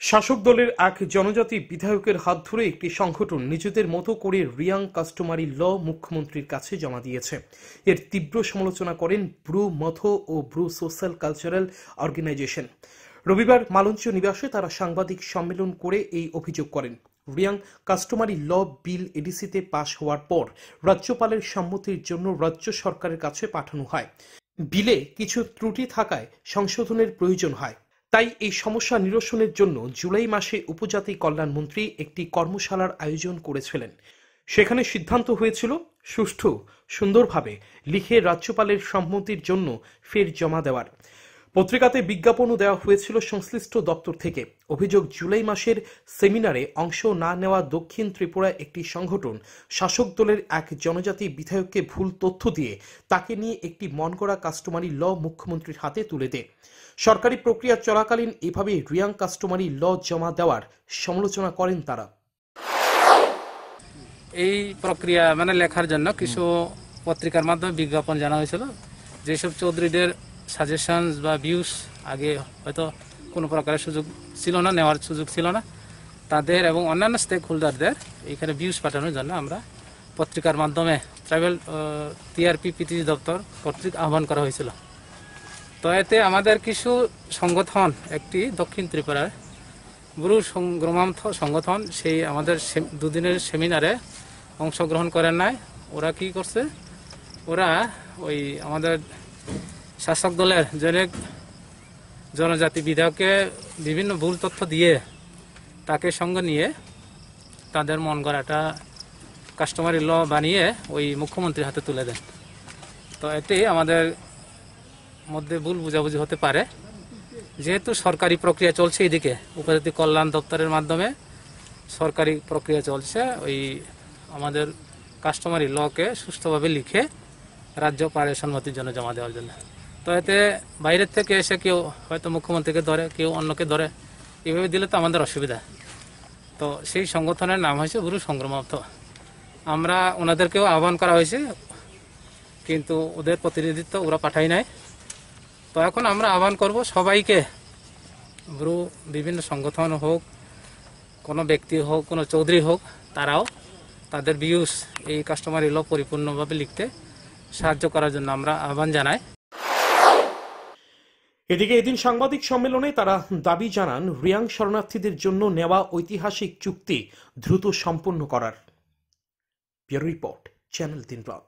শাসক দলের এক জনজাতি বিধায়কের হাত ধরে একটি সংগঠন নিজেদের মতো করে রিয়াং কাস্টমারি ল মুখ্যমন্ত্রীর কাছে জমা দিয়েছে। এর তীব্র সমালোচনা করেন ব্রু মথ ও ব্রু সোশ্যাল কালচারাল অর্গানাইজেশন। রবিবার মালঞ্চ নিবাসে তারা সাংবাদিক সম্মেলন করে এই অভিযোগ করেন। রিয়াং কাস্টমারি ল বিল এডিসিতে পাশ হওয়ার পর রাজ্যপালের সম্মতির জন্য রাজ্য সরকারের কাছে পাঠানো হয়। বিলে কিছু ত্রুটি থাকায় সংশোধনের প্রয়োজন হয়। তাই এই সমস্যা নিরসনের জন্য জুলাই মাসে উপজাতি কল্যাণ মন্ত্রী একটি কর্মশালার আয়োজন করেছিলেন। সেখানে সিদ্ধান্ত হয়েছিল, সুষ্ঠু, সুন্দরভাবে লিখে রাজ্যপালের সম্মতির জন্য ফের জমা দেওয়ার। পত্রিকাতে বিজ্ঞাপনও দেওয়া হয়েছিল সংশ্লিষ্ট দপ্তর থেকে। অভিযোগ জুলাই মাসের সেমিনারে অংশ না নেওয়া দক্ষিণ ত্রিপুরা একটি সংগঠন শাসক দলের এক জনজাতি বিধায়ককে ভুল তথ্য দিয়ে তাকে নিয়ে একটি মন করা কাস্টমারি ল মুখ্যমন্ত্রীর হাতে তুলে দেয়। সরকারি প্রক্রিয়া চলাকালীন এভাবে রিয়াং কাস্টমারি ল জমা দেওয়ার সমালোচনা করেন তারা। এই প্রক্রিয়া মানে লেখার জন্য কিছু পত্রিকার মাধ্যমে বিজ্ঞাপন জানা হয়েছিল। যেসব চৌধুরীদের সাজেশন বা ভিউস আগে হয়তো কোনো প্রকারের সুযোগ ছিল না, নেওয়ার সুযোগ ছিল না। তাদের এবং অন্যান্য স্টেক হোল্ডারদের এখানে ভিউস পাঠানোর জন্য আমরা পত্রিকার মাধ্যমে ট্রাইবেল টিআরপি পিটিসি দপ্তর কর্তৃক আহ্বান করা হয়েছিল। তো এতে আমাদের কিছু সংগঠন, একটি দক্ষিণ ত্রিপুরার গুরু সংগ্রামার্থ সংগঠন, সেই আমাদের দুদিনের সেমিনারে অংশগ্রহণ করেন নাই। ওরা কি করছে? ওরা ওই আমাদের শাসক দলের জনক জনজাতি বিধায়ককে বিভিন্ন ভুল তথ্য দিয়ে তাকে সঙ্গে নিয়ে তাদের মন গড়াটা কাস্টমারি ল বানিয়ে ওই মুখ্যমন্ত্রীর হাতে তুলে দেন। তো এতে আমাদের মধ্যে ভুল বুঝাবুঝি হতে পারে। যেহেতু সরকারি প্রক্রিয়া চলছে এদিকে, উপজাতি কল্যাণ দপ্তরের মাধ্যমে সরকারি প্রক্রিয়া চলছে, ওই আমাদের কাস্টমারি লকে সুস্থভাবে লিখে রাজ্যপালের সম্মতির জন্য জমা দেওয়ার জন্য। তো এতে বাইরের থেকে এসে কেউ হয়তো মুখ্যমন্ত্রীকে ধরে, কেউ অন্যকে ধরে, এভাবে দিলে তো আমাদের অসুবিধা। তো সেই সংগঠনের নাম হয়েছে গুরু সংগ্রামার্থ আমরা ওনাদেরকেও আহ্বান করা হয়েছে, কিন্তু ওদের প্রতিনিধিত্ব ওরা পাঠাই নাই। তো এখন আমরা আহ্বান করব সবাইকে ব্রু বিভিন্ন সংগঠন হোক, কোনো ব্যক্তি হোক, কোনো চৌধুরী হোক, তারাও তাদের ভিউস এই কাস্টমার ল পরিপূর্ণভাবে লিখতে সাহায্য করার জন্য আমরা আহ্বান জানাই। এদিকে এদিন সাংবাদিক সম্মেলনে তারা দাবি জানান, রিয়াং শরণার্থীদের জন্য নেওয়া ঐতিহাসিক চুক্তি দ্রুত সম্পন্ন করার। রিপোর্ট, চ্যানেল দিনরাত